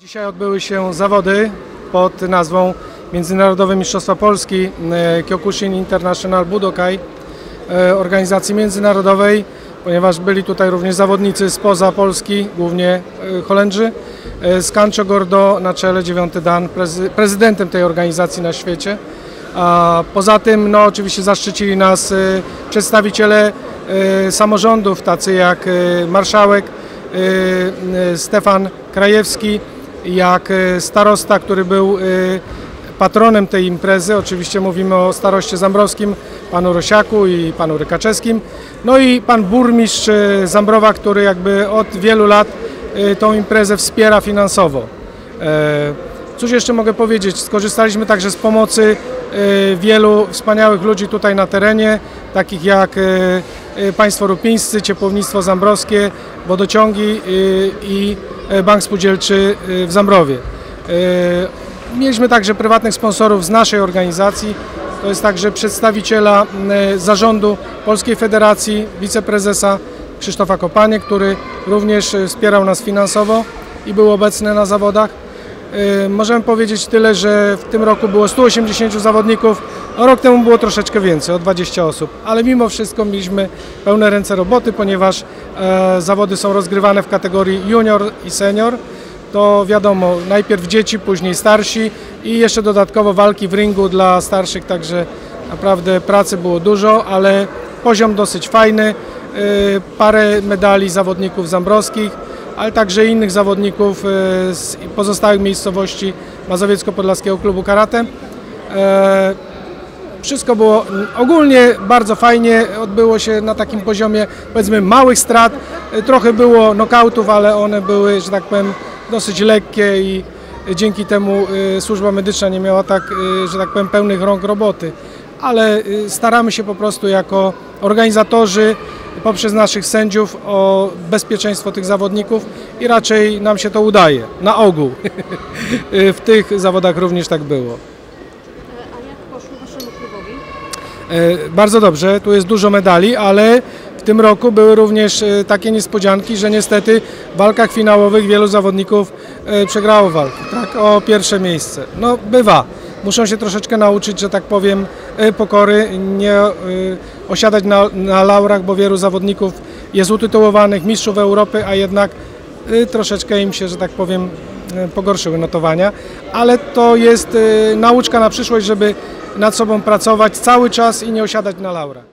Dzisiaj odbyły się zawody pod nazwą Międzynarodowe Mistrzostwa Polski e, Kyokushin International Budokai e, organizacji międzynarodowej, ponieważ byli tutaj również zawodnicy spoza Polski, głównie e, Holendrzy. Z Kancho Gordo na czele, dziewiąty dan, prezy- prezydentem tej organizacji na świecie. A poza tym, no oczywiście zaszczycili nas przedstawiciele samorządów, tacy jak marszałek Stefan Krajewski, jak e, starosta, który był e, patronem tej imprezy. Oczywiście mówimy o staroście Zambrowskim, panu Rosiaku i panu Rykaczewskim. No i pan burmistrz e, Zambrowa, który jakby od wielu lat tą imprezę wspiera finansowo. Cóż jeszcze mogę powiedzieć? Skorzystaliśmy także z pomocy wielu wspaniałych ludzi tutaj na terenie, takich jak państwo rupińscy, ciepłownictwo zambrowskie, wodociągi i Bank Spółdzielczy e, w Zambrowie. E, Mieliśmy także prywatnych sponsorów z naszej organizacji. To jest także przedstawiciela e, zarządu Polskiej Federacji, wiceprezesa Krzysztofa Kopanie, który również e, wspierał nas finansowo i był obecny na zawodach. E, Możemy powiedzieć tyle, że w tym roku było 180 zawodników, a rok temu było troszeczkę więcej, o 20 osób. Ale mimo wszystko mieliśmy pełne ręce roboty, ponieważ e, zawody są rozgrywane w kategorii junior i senior. To wiadomo, najpierw dzieci, później starsi i jeszcze dodatkowo walki w ringu dla starszych, także naprawdę pracy było dużo, ale poziom dosyć fajny. E, Parę medali zawodników zambrowskich, ale także innych zawodników e, z pozostałych miejscowości Mazowiecko-Podlaskiego Klubu Karate. E, Wszystko było ogólnie bardzo fajnie, odbyło się na takim poziomie powiedzmy małych strat. E, Trochę było nokautów, ale one były, że tak powiem, dosyć lekkie i dzięki temu służba medyczna nie miała tak, że tak powiem, pełnych rąk roboty. Ale staramy się po prostu jako organizatorzy poprzez naszych sędziów o bezpieczeństwo tych zawodników i raczej nam się to udaje, na ogół. E, w tych zawodach również tak było. A jak poszło waszemu klubowi? E, Bardzo dobrze, tu jest dużo medali, ale w tym roku były również e, takie niespodzianki, że niestety w walkach finałowych wielu zawodników przegrało walki, tak, o pierwsze miejsce. No bywa, muszą się troszeczkę nauczyć, że tak powiem, pokory, nie osiadać na, na laurach, bo wielu zawodników jest utytułowanych mistrzów Europy, a jednak y, troszeczkę im się, że tak powiem, y, pogorszyły notowania. Ale to jest y, nauczka na przyszłość, żeby nad sobą pracować cały czas i nie osiadać na laurach.